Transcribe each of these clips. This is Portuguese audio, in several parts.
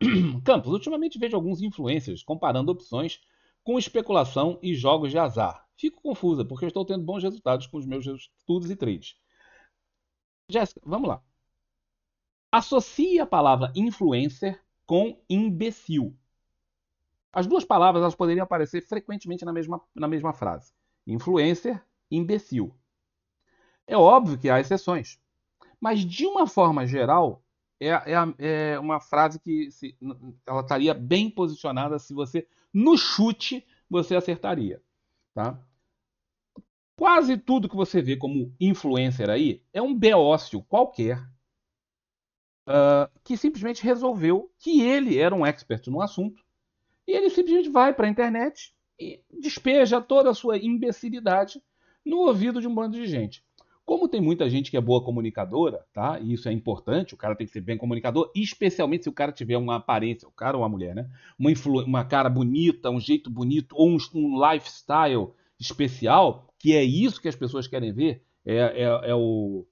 Campos, ultimamente vejo alguns influencers comparando opções com especulação e jogos de azar. Fico confusa, porque eu estou tendo bons resultados com os meus estudos e trades. Jéssica, vamos lá. Associe a palavra influencer com imbecil. As duas palavras elas poderiam aparecer frequentemente na mesma, na mesma frase. Influencer, imbecil. É óbvio que há exceções. Mas, de uma forma geral, é, é, é uma frase que se, ela estaria bem posicionada se você, no chute, você acertaria. Tá? Quase tudo que você vê como influencer aí é um beócio qualquer uh, que simplesmente resolveu que ele era um expert no assunto e ele simplesmente vai para a internet e despeja toda a sua imbecilidade no ouvido de um bando de gente. Como tem muita gente que é boa comunicadora, tá? E isso é importante, o cara tem que ser bem comunicador, especialmente se o cara tiver uma aparência, o cara ou a mulher, né? Uma, uma cara bonita, um jeito bonito, ou um, um, lifestyle especial, que é isso que as pessoas querem ver, é, é, é o.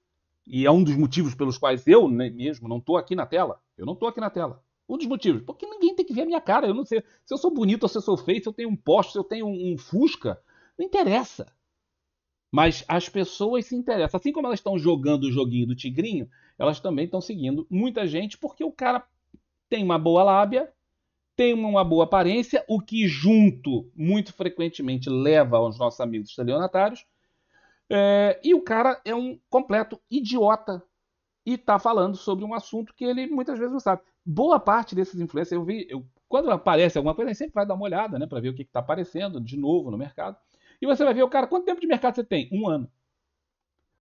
E é um dos motivos pelos quais eu né, mesmo não estou aqui na tela. Eu não estou aqui na tela. Um dos motivos. Porque ninguém tem que ver a minha cara. Eu não sei se eu sou bonito ou se eu sou feio, se eu tenho um poste, se eu tenho um, um Fusca. Não interessa. Mas as pessoas se interessam. Assim como elas estão jogando o joguinho do Tigrinho, elas também estão seguindo muita gente porque o cara tem uma boa lábia, tem uma boa aparência, o que junto muito frequentemente leva aos nossos amigos estelionatários. É, e o cara é um completo idiota e está falando sobre um assunto que ele muitas vezes não sabe. Boa parte desses influencers, eu vi, eu, quando aparece alguma coisa, a gente sempre vai dar uma olhada, né, para ver o que está aparecendo de novo no mercado. E você vai ver o cara, quanto tempo de mercado você tem? Um ano.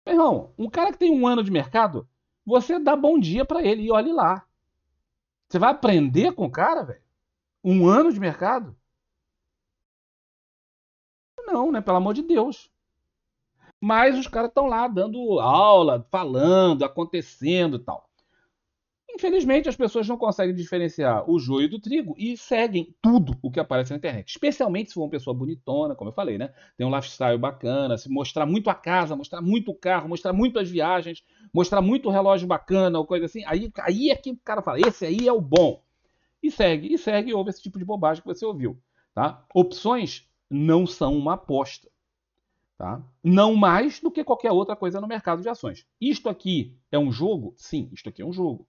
Meu irmão, um cara que tem um ano de mercado, você dá bom dia para ele e olhe lá. Você vai aprender com o cara, velho? Um ano de mercado? Não, né? Pelo amor de Deus. Mas os caras estão lá dando aula, falando, acontecendo e tal. Infelizmente, as pessoas não conseguem diferenciar o joio do trigo e seguem tudo o que aparece na internet. Especialmente se for uma pessoa bonitona, como eu falei, né? Tem um lifestyle bacana, se mostrar muito a casa, mostrar muito o carro, mostrar muito as viagens, mostrar muito o relógio bacana ou coisa assim. Aí, aí é que o cara fala, esse aí é o bom. E segue, e segue e ouve esse tipo de bobagem que você ouviu. Tá? Opções não são uma aposta. Tá? Não mais do que qualquer outra coisa no mercado de ações. Isto aqui é um jogo? Sim, isto aqui é um jogo.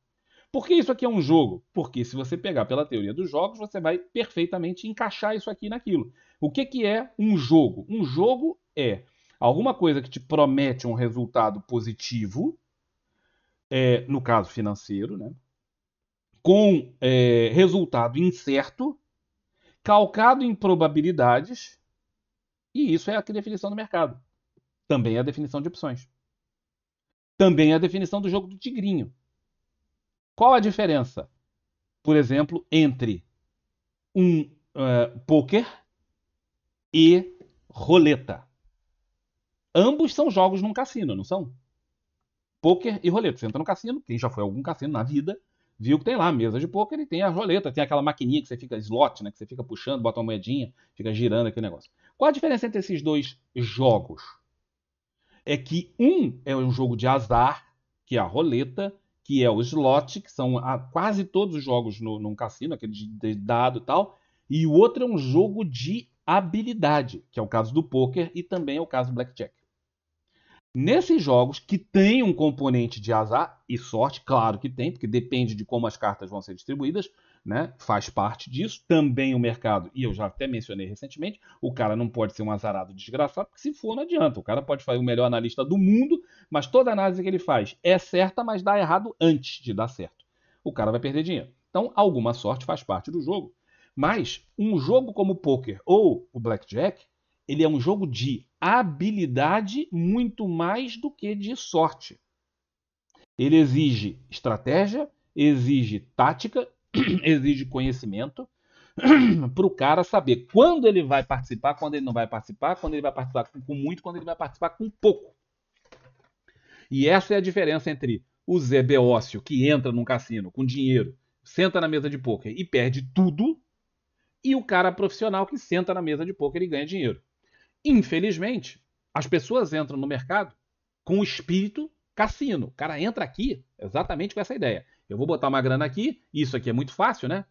Por que isso aqui é um jogo? Porque se você pegar pela teoria dos jogos, você vai perfeitamente encaixar isso aqui naquilo. O que, que é um jogo? Um jogo é alguma coisa que te promete um resultado positivo, é, no caso financeiro, né? com é, resultado incerto, calcado em probabilidades, e isso é a definição do mercado. Também é a definição de opções. Também é a definição do jogo do tigrinho. Qual a diferença, por exemplo, entre um uh, poker e roleta? Ambos são jogos num cassino, não são? Poker e roleta. Você entra no cassino, quem já foi a algum cassino na vida, viu que tem lá a mesa de poker e tem a roleta, tem aquela maquininha que você fica slot, né, que você fica puxando, bota uma moedinha, fica girando aquele negócio. Qual a diferença entre esses dois jogos? É que um é um jogo de azar, que é a roleta, que é o slot, que são a, quase todos os jogos no, num cassino, aquele de, de dado e tal, e o outro é um jogo de habilidade, que é o caso do poker e também é o caso do blackjack. Nesses jogos que tem um componente de azar e sorte, claro que tem, porque depende de como as cartas vão ser distribuídas, né? Faz parte disso. Também o mercado, e eu já até mencionei recentemente, o cara não pode ser um azarado desgraçado, porque se for, não adianta. O cara pode fazer o melhor analista do mundo, mas toda análise que ele faz é certa, mas dá errado antes de dar certo. O cara vai perder dinheiro. Então, alguma sorte faz parte do jogo. Mas um jogo como o poker ou o blackjack, ele é um jogo de habilidade muito mais do que de sorte. Ele exige estratégia, exige tática exige conhecimento para o cara saber quando ele vai participar, quando ele não vai participar, quando ele vai participar com muito, quando ele vai participar com pouco. E essa é a diferença entre o Zé Beócio, que entra num cassino com dinheiro, senta na mesa de pôquer e perde tudo, e o cara profissional que senta na mesa de pôquer e ganha dinheiro. Infelizmente, as pessoas entram no mercado com o espírito cassino. O cara entra aqui exatamente com essa ideia. Eu vou botar uma grana aqui, isso aqui é muito fácil, né?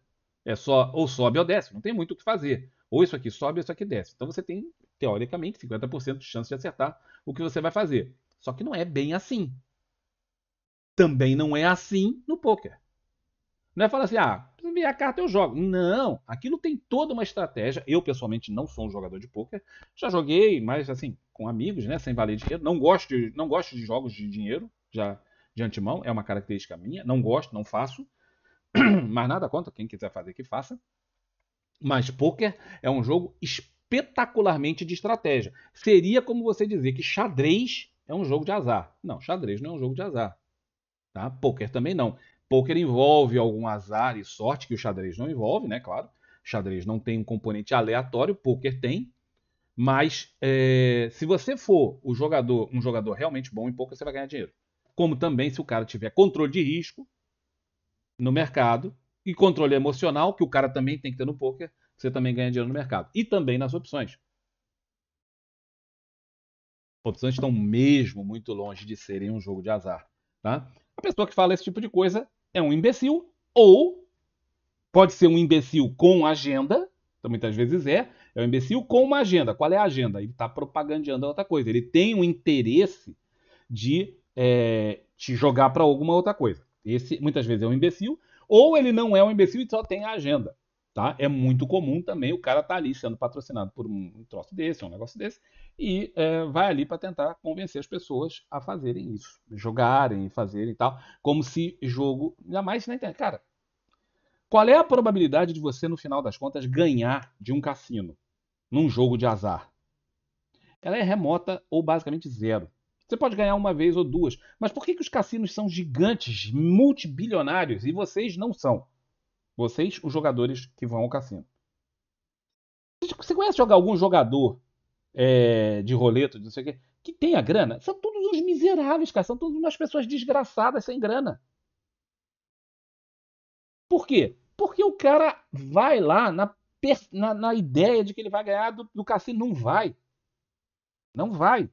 É só ou sobe ou desce, não tem muito o que fazer. Ou isso aqui sobe ou isso aqui desce. Então você tem, teoricamente, 50% de chance de acertar o que você vai fazer. Só que não é bem assim. Também não é assim no poker. Não é falar assim, ah, se vier a carta eu jogo. Não, aquilo tem toda uma estratégia. Eu, pessoalmente, não sou um jogador de poker. Já joguei, mas assim, com amigos, né, sem valer dinheiro. Não gosto de, não gosto de jogos de dinheiro, já de antemão, é uma característica minha. Não gosto, não faço. mas nada contra, quem quiser fazer que faça. Mas poker é um jogo espetacularmente de estratégia. Seria como você dizer que xadrez é um jogo de azar. Não, xadrez não é um jogo de azar. Tá? Poker também não. Poker envolve algum azar e sorte que o xadrez não envolve, né? Claro. Xadrez não tem um componente aleatório, poker tem. Mas é, se você for o jogador, um jogador realmente bom em poker, você vai ganhar dinheiro. Como também se o cara tiver controle de risco no mercado e controle emocional, que o cara também tem que ter no poker, você também ganha dinheiro no mercado. E também nas opções. Opções estão mesmo muito longe de serem um jogo de azar. Tá? A pessoa que fala esse tipo de coisa é um imbecil ou pode ser um imbecil com agenda, então muitas vezes é, é um imbecil com uma agenda. Qual é a agenda? Ele está propagandeando outra coisa. Ele tem um interesse de é, te jogar para alguma outra coisa. Esse muitas vezes é um imbecil, ou ele não é um imbecil e só tem a agenda. Tá? É muito comum também o cara estar tá ali sendo patrocinado por um troço desse, um negócio desse, e é, vai ali para tentar convencer as pessoas a fazerem isso, jogarem, fazerem e tal, como se jogo, ainda mais na internet. Cara, qual é a probabilidade de você, no final das contas, ganhar de um cassino num jogo de azar? Ela é remota ou basicamente zero. Você pode ganhar uma vez ou duas, mas por que, que os cassinos são gigantes, multibilionários e vocês não são? Vocês, os jogadores que vão ao cassino. Você conhece algum jogador é, de roleta, não sei o quê, que tenha grana? São todos uns miseráveis, cara. São todas umas pessoas desgraçadas sem grana. Por quê? Porque o cara vai lá na, na, na ideia de que ele vai ganhar do, do cassino. Não vai. Não vai.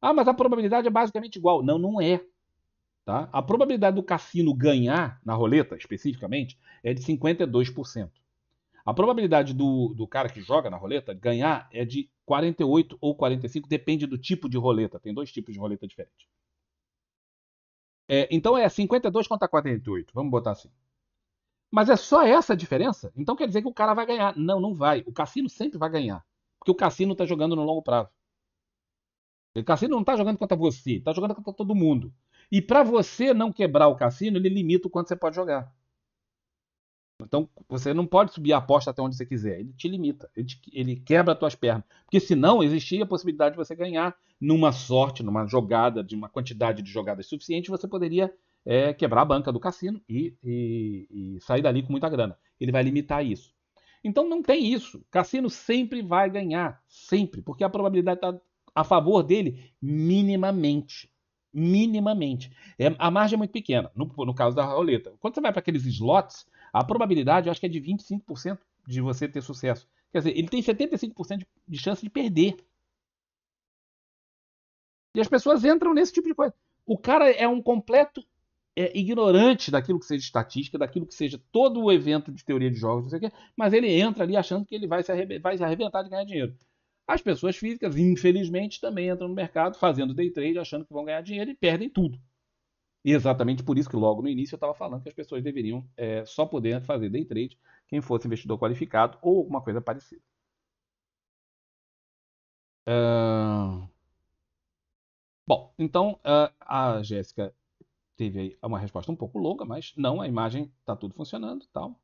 Ah, mas a probabilidade é basicamente igual. Não, não é. Tá? A probabilidade do cassino ganhar na roleta, especificamente, é de 52%. A probabilidade do, do cara que joga na roleta ganhar é de 48 ou 45, depende do tipo de roleta. Tem dois tipos de roleta diferentes. É, então é 52 contra 48, vamos botar assim. Mas é só essa a diferença? Então quer dizer que o cara vai ganhar. Não, não vai. O cassino sempre vai ganhar. Porque o cassino está jogando no longo prazo. O cassino não está jogando contra você, está jogando contra todo mundo. E para você não quebrar o cassino, ele limita o quanto você pode jogar. Então você não pode subir a aposta até onde você quiser. Ele te limita, ele, te, ele quebra as tuas pernas. Porque senão existia a possibilidade de você ganhar numa sorte, numa jogada, de uma quantidade de jogadas suficiente, você poderia é, quebrar a banca do cassino e, e, e sair dali com muita grana. Ele vai limitar isso. Então não tem isso. Cassino sempre vai ganhar, sempre, porque a probabilidade está a favor dele minimamente. Minimamente. É, a margem é muito pequena, no, no caso da roleta. Quando você vai para aqueles slots, a probabilidade, eu acho que é de 25% de você ter sucesso. Quer dizer, ele tem 75% de chance de perder. E as pessoas entram nesse tipo de coisa. O cara é um completo é, ignorante daquilo que seja estatística, daquilo que seja todo o evento de teoria de jogos, não sei o quê, mas ele entra ali achando que ele vai se, vai se arrebentar de ganhar dinheiro. As pessoas físicas, infelizmente, também entram no mercado fazendo day trade, achando que vão ganhar dinheiro e perdem tudo. E exatamente por isso que logo no início eu estava falando que as pessoas deveriam é, só poder fazer day trade quem fosse investidor qualificado ou alguma coisa parecida. Uh... Bom, então uh, a Jéssica teve aí uma resposta um pouco longa, mas não, a imagem está tudo funcionando tal.